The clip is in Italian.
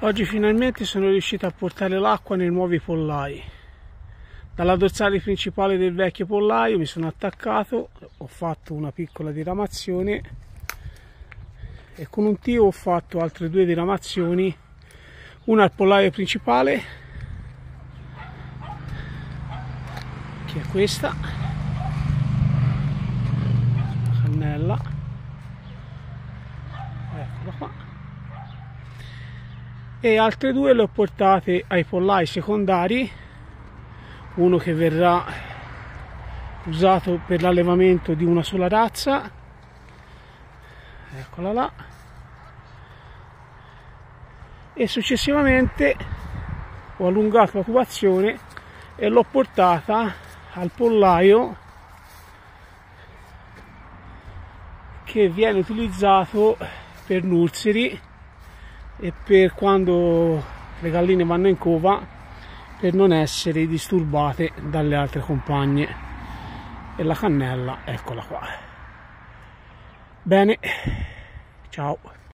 Oggi finalmente sono riuscito a portare l'acqua nei nuovi pollai. Dalla dorsale principale del vecchio pollaio mi sono attaccato, ho fatto una piccola diramazione e con un tio ho fatto altre due diramazioni, una al pollaio principale, che è questa, la cannella, eccola qua e altre due le ho portate ai pollai secondari. Uno che verrà usato per l'allevamento di una sola razza. Eccola là. E successivamente ho allungato la cubazione e l'ho portata al pollaio che viene utilizzato per nurseri e per quando le galline vanno in cova per non essere disturbate dalle altre compagne. E la cannella eccola qua. Bene ciao